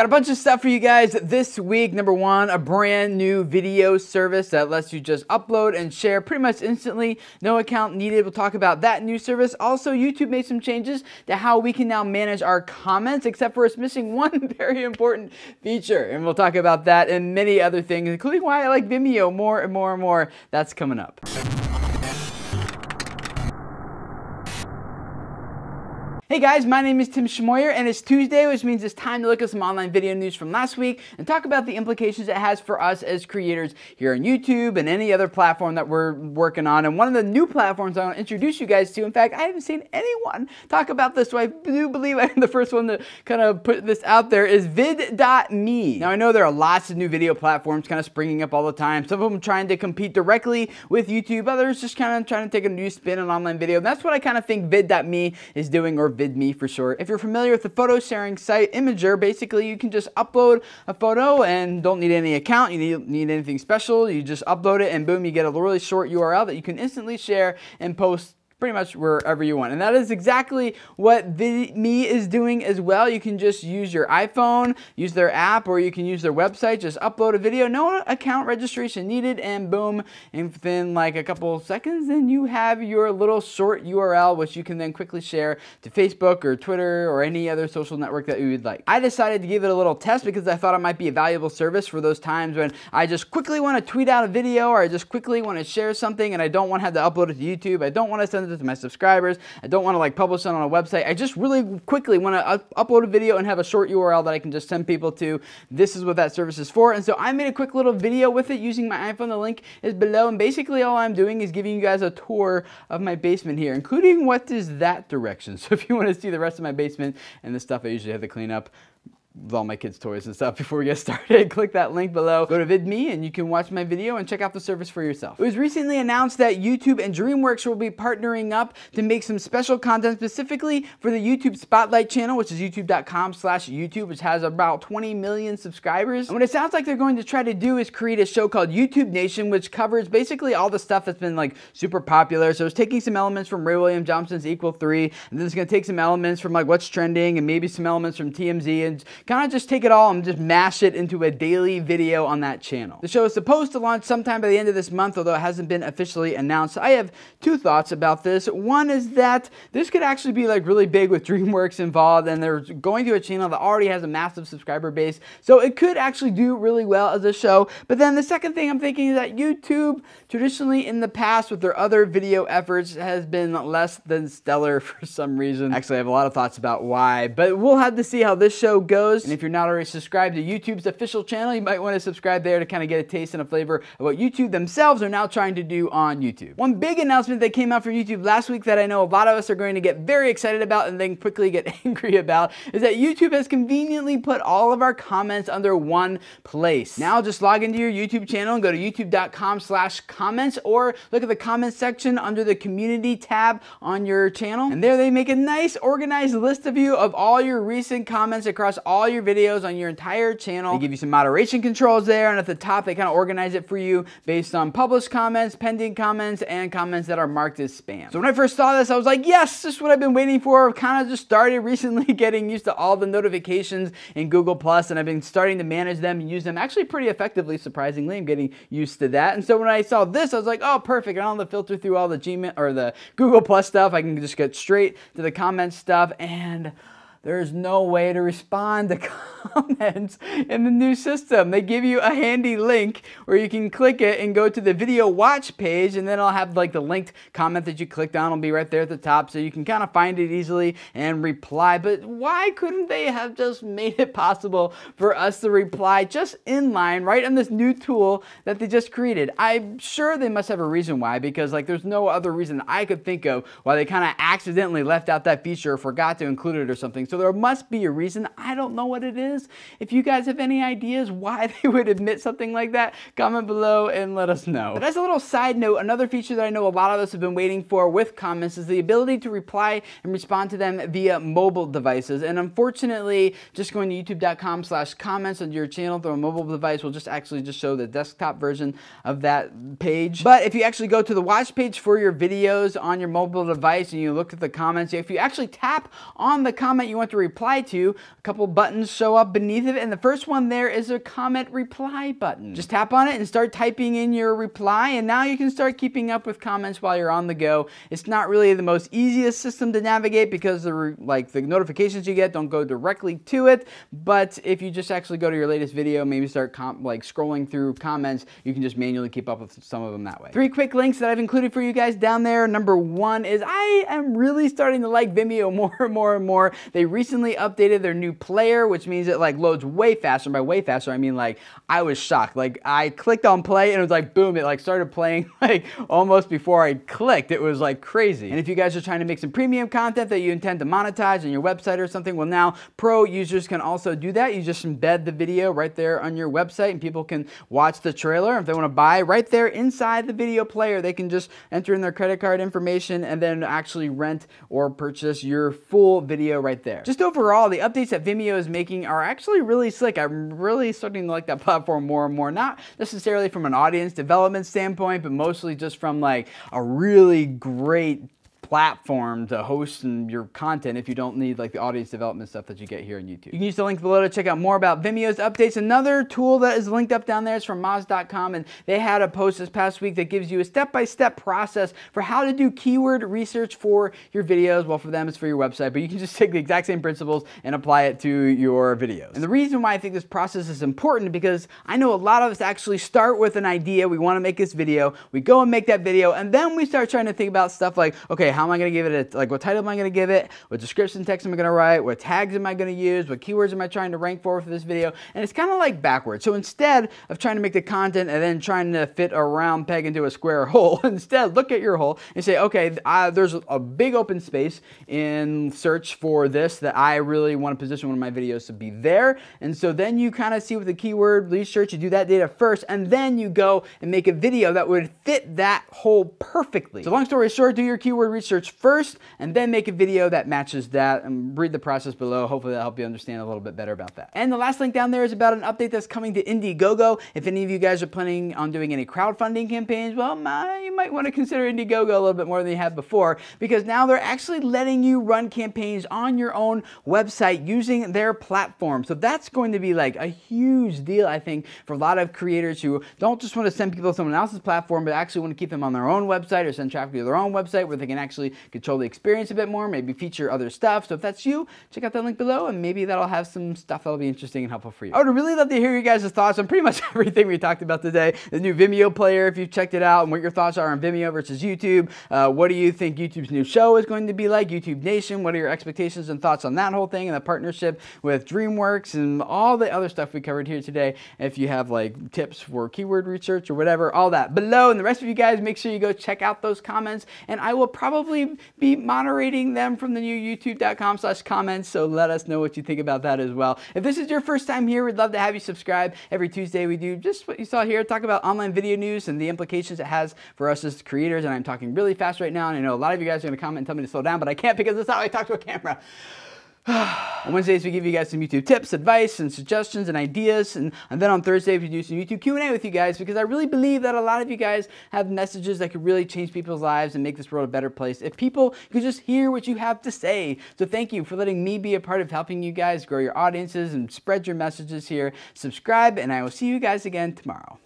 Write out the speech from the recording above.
Got a bunch of stuff for you guys this week. Number one, a brand new video service that lets you just upload and share pretty much instantly. No account needed. We'll talk about that new service. Also, YouTube made some changes to how we can now manage our comments, except for it's missing one very important feature. And we'll talk about that and many other things, including why I like Vimeo more and more and more. That's coming up. Hey guys, my name is Tim Schmoyer and it's Tuesday, which means it's time to look at some online video news from last week and talk about the implications it has for us as creators here on YouTube and any other platform that we're working on. And one of the new platforms I want to introduce you guys to, in fact, I haven't seen anyone talk about this, so I do believe I'm the first one to kind of put this out there, is vid.me. Now I know there are lots of new video platforms kind of springing up all the time. Some of them trying to compete directly with YouTube, others just kind of trying to take a new spin on online video. And that's what I kind of think vid.me is doing or VidMe for short. If you're familiar with the photo sharing site Imgur, basically you can just upload a photo and don't need any account, you need, need anything special, you just upload it and boom, you get a really short URL that you can instantly share and post pretty much wherever you want. And that is exactly what me is doing as well. You can just use your iPhone, use their app, or you can use their website, just upload a video, no account registration needed, and boom, and within like a couple seconds, then you have your little short URL, which you can then quickly share to Facebook or Twitter or any other social network that you would like. I decided to give it a little test because I thought it might be a valuable service for those times when I just quickly want to tweet out a video or I just quickly want to share something and I don't want to have to upload it to YouTube. I don't want to send to my subscribers. I don't want to like publish it on a website. I just really quickly want to up upload a video and have a short URL that I can just send people to. This is what that service is for. And so I made a quick little video with it using my iPhone. The link is below. And basically all I'm doing is giving you guys a tour of my basement here, including what is that direction. So if you want to see the rest of my basement and the stuff I usually have to clean up, with all my kids' toys and stuff before we get started, click that link below. Go to VidMe and you can watch my video and check out the service for yourself. It was recently announced that YouTube and DreamWorks will be partnering up to make some special content specifically for the YouTube Spotlight channel, which is youtube.com slash YouTube, which has about 20 million subscribers. And what it sounds like they're going to try to do is create a show called YouTube Nation, which covers basically all the stuff that's been like super popular. So it's taking some elements from Ray William Johnson's Equal 3, and then it's to take some elements from like what's trending and maybe some elements from TMZ and kind of just take it all and just mash it into a daily video on that channel. The show is supposed to launch sometime by the end of this month, although it hasn't been officially announced. I have two thoughts about this. One is that this could actually be like really big with DreamWorks involved, and they're going to a channel that already has a massive subscriber base, so it could actually do really well as a show. But then the second thing I'm thinking is that YouTube, traditionally in the past with their other video efforts, has been less than stellar for some reason. Actually, I have a lot of thoughts about why, but we'll have to see how this show goes. And if you're not already subscribed to YouTube's official channel, you might want to subscribe there to kind of get a taste and a flavor of what YouTube themselves are now trying to do on YouTube. One big announcement that came out from YouTube last week that I know a lot of us are going to get very excited about and then quickly get angry about is that YouTube has conveniently put all of our comments under one place. Now just log into your YouTube channel and go to youtube.com slash comments or look at the comments section under the community tab on your channel. And there they make a nice organized list of you of all your recent comments across all your videos on your entire channel. They give you some moderation controls there, and at the top, they kind of organize it for you based on published comments, pending comments, and comments that are marked as spam. So when I first saw this, I was like, yes, this is what I've been waiting for. I've kind of just started recently getting used to all the notifications in Google Plus, and I've been starting to manage them and use them actually pretty effectively, surprisingly. I'm getting used to that. And so when I saw this, I was like, oh, perfect. I don't have to filter through all the Gmail or the Google Plus stuff. I can just get straight to the comments stuff and there's no way to respond to comments in the new system. They give you a handy link where you can click it and go to the video watch page and then I'll have like the linked comment that you clicked on will be right there at the top so you can kind of find it easily and reply. But why couldn't they have just made it possible for us to reply just in line right on this new tool that they just created? I'm sure they must have a reason why because like there's no other reason I could think of why they kind of accidentally left out that feature or forgot to include it or something. So there must be a reason. I don't know what it is. If you guys have any ideas why they would admit something like that, comment below and let us know. But as a little side note, another feature that I know a lot of us have been waiting for with comments is the ability to reply and respond to them via mobile devices. And unfortunately, just going to youtube.com slash comments on your channel through a mobile device will just actually just show the desktop version of that page. But if you actually go to the watch page for your videos on your mobile device and you look at the comments, if you actually tap on the comment you want to reply to, a couple buttons show up beneath it, and the first one there is a comment reply button. Just tap on it and start typing in your reply, and now you can start keeping up with comments while you're on the go. It's not really the most easiest system to navigate because the like the notifications you get don't go directly to it, but if you just actually go to your latest video, maybe start like scrolling through comments, you can just manually keep up with some of them that way. Three quick links that I've included for you guys down there. Number one is I am really starting to like Vimeo more and more and more. They recently updated their new player, which means it like loads way faster. By way faster, I mean like I was shocked. Like I clicked on play and it was like boom, it like started playing like almost before I clicked. It was like crazy. And if you guys are trying to make some premium content that you intend to monetize on your website or something, well now pro users can also do that. You just embed the video right there on your website and people can watch the trailer. If they want to buy right there inside the video player, they can just enter in their credit card information and then actually rent or purchase your full video right there. Just overall, the updates that Vimeo is making are actually really slick. I'm really starting to like that platform more and more, not necessarily from an audience development standpoint, but mostly just from like a really great platform to host and your content if you don't need like the audience development stuff that you get here on YouTube. You can use the link below to check out more about Vimeo's updates. Another tool that is linked up down there is from Moz.com and they had a post this past week that gives you a step-by-step -step process for how to do keyword research for your videos. Well, for them, it's for your website, but you can just take the exact same principles and apply it to your videos. And the reason why I think this process is important because I know a lot of us actually start with an idea. We want to make this video. We go and make that video, and then we start trying to think about stuff like, okay, how am I going to give it a, like what title am I going to give it? What description text am I going to write? What tags am I going to use? What keywords am I trying to rank for for this video? And it's kind of like backwards. So instead of trying to make the content and then trying to fit a round peg into a square hole, instead look at your hole and say, okay, uh, there's a big open space in search for this that I really want to position one of my videos to be there. And so then you kind of see with the keyword research, you do that data first, and then you go and make a video that would fit that hole perfectly. So long story short, do your keyword research research first and then make a video that matches that and read the process below. Hopefully that'll help you understand a little bit better about that. And the last link down there is about an update that's coming to Indiegogo. If any of you guys are planning on doing any crowdfunding campaigns, well, you might want to consider Indiegogo a little bit more than you have before because now they're actually letting you run campaigns on your own website using their platform. So that's going to be like a huge deal, I think, for a lot of creators who don't just want to send people to someone else's platform, but actually want to keep them on their own website or send traffic to their own website where they can actually actually control the experience a bit more, maybe feature other stuff. So if that's you, check out that link below and maybe that'll have some stuff that'll be interesting and helpful for you. I would really love to hear you guys' thoughts on pretty much everything we talked about today. The new Vimeo player, if you've checked it out, and what your thoughts are on Vimeo versus YouTube. Uh, what do you think YouTube's new show is going to be like? YouTube Nation, what are your expectations and thoughts on that whole thing and the partnership with DreamWorks and all the other stuff we covered here today. If you have like tips for keyword research or whatever, all that below. And the rest of you guys, make sure you go check out those comments and I will probably be moderating them from the new youtube.com slash comments. So let us know what you think about that as well. If this is your first time here, we'd love to have you subscribe. Every Tuesday we do just what you saw here, talk about online video news and the implications it has for us as creators. And I'm talking really fast right now. And I know a lot of you guys are gonna comment and tell me to slow down, but I can't because that's how I talk to a camera. on Wednesdays, we give you guys some YouTube tips, advice, and suggestions and ideas. And, and then on Thursdays, we do some YouTube Q&A with you guys because I really believe that a lot of you guys have messages that could really change people's lives and make this world a better place if people could just hear what you have to say. So thank you for letting me be a part of helping you guys grow your audiences and spread your messages here. Subscribe, and I will see you guys again tomorrow.